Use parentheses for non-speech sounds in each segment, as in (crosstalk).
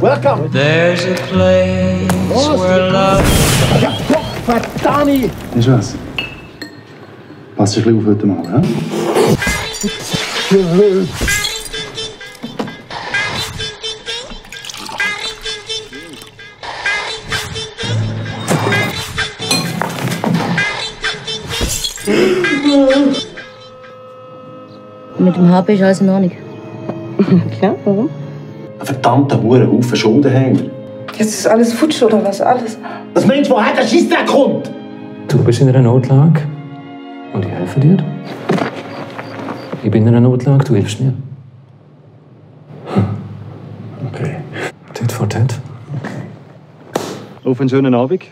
Welcome. There's a place where love. Ja, toch, Fatani! Hey, Joas. Pas je hoeveel te malen, Mit dem HP ist alles in Ordnung. (laughs) Ja, warum? Ein verdammter Hurenhaufen Schulden haben wir. Jetzt ist alles futsch oder was? Alles. Was meinst du, woher der Scheissdreck kommt? Du bist in einer Notlage und ich helfe dir. Ich bin in einer Notlage, du hilfst mir. Okay. Tit for tat. Auf einen schönen Abend.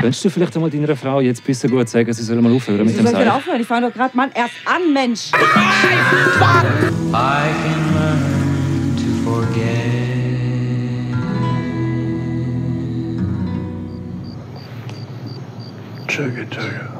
Könntest du vielleicht einmal deiner Frau jetzt bisschen gut sagen, sie soll mal aufhören mit dem Soll ich wieder Seil? aufhören? Ich fange doch gerade Mann erst an, Mensch. I can learn to forget. Chugga, chugga.